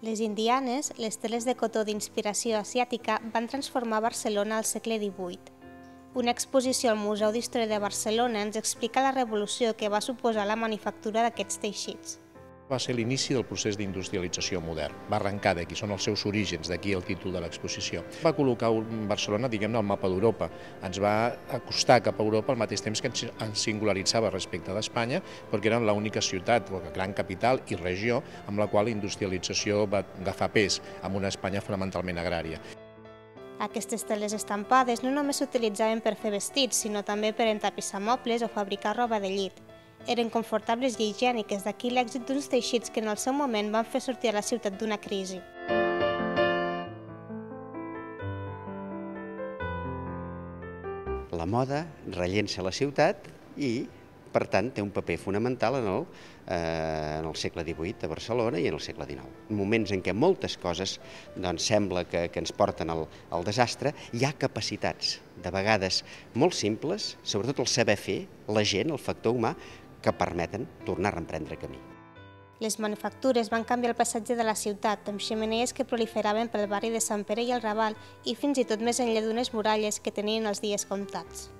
Les indianes, les teles de cotó d'inspiració asiàtica, van transformar Barcelona al segle XVIII. Una exposició al Museu d'Història de Barcelona ens explica la revolució que va suposar la manufactura d'aquests teixits. Va ser l'inici del procés d'industrialització modern. Va arrencar d'aquí, són els seus orígens, d'aquí el títol de l'exposició. Va col·locar Barcelona, diguem-ne, al mapa d'Europa. Ens va acostar cap a Europa al mateix temps que ens singularitzava respecte d'Espanya, perquè era l'única ciutat, o gran capital i regió, amb la qual la industrialització va agafar pes, amb una Espanya fonamentalment agrària. Aquestes teles estampades no només s'utilitzaven per fer vestits, sinó també per entapissar mobles o fabricar roba de llit eren confortables i higièniques, d'aquí l'èxit d'uns teixits que en el seu moment van fer sortir a la ciutat d'una crisi. La moda rellença la ciutat i, per tant, té un paper fonamental en el, eh, en el segle XVIII a Barcelona i en el segle XIX. En moments en què moltes coses doncs, sembla que, que ens porten al, al desastre, hi ha capacitats, de vegades molt simples, sobretot el saber fer, la gent, el factor humà, que permeten tornar a reemprendre camí. Les manufactures van canviar el passatge de la ciutat, amb xemeneies que proliferaven pel barri de Sant Pere i el Raval i fins i tot més enllà d'unes muralles que tenien els dies comptats.